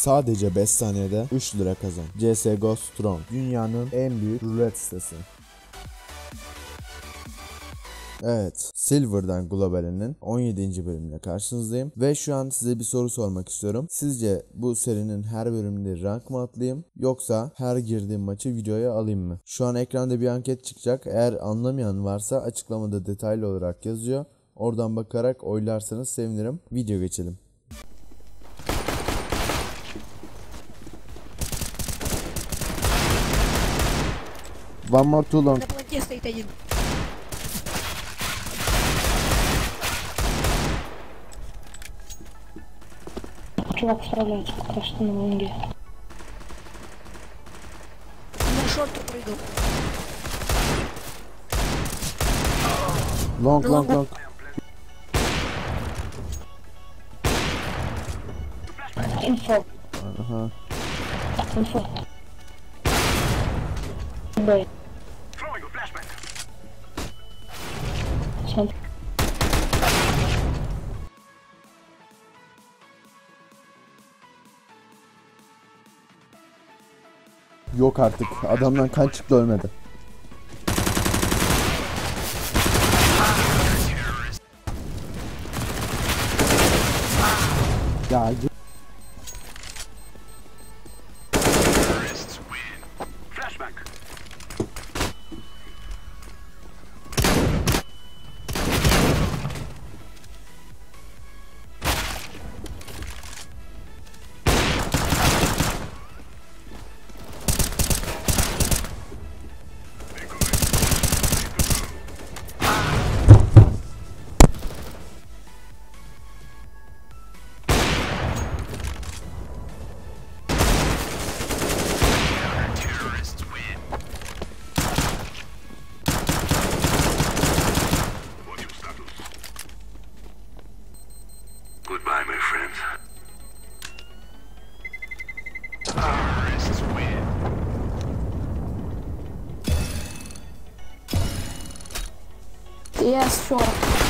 Sadece 5 saniyede 3 lira kazan. CSGO Strong. Dünyanın en büyük rulet sitesi. Evet, Silver'dan Global'inin 17. bölümüne karşınızdayım ve şu an size bir soru sormak istiyorum. Sizce bu serinin her bölümünde rank mı atlayayım yoksa her girdiğim maçı videoya alayım mı? Şu an ekranda bir anket çıkacak. Eğer anlamayan varsa açıklamada detaylı olarak yazıyor. Oradan bakarak oylarsanız sevinirim. Video geçelim. One more too long. На планете стоит один. Чувак справляется пока что на лонге. На шорту прыгал. Long long long. Инфо. Aha. Инфо. Б. çal. Yok artık. Adamdan kan çıktı ölmedi. Ya Yes, sure.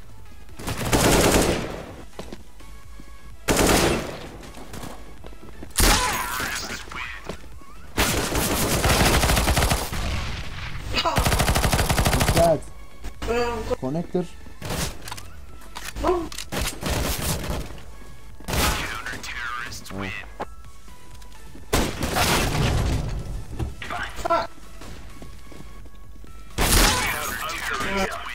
connector. Oh. Counter-terrorists win. Ah. Counter-terrorists win.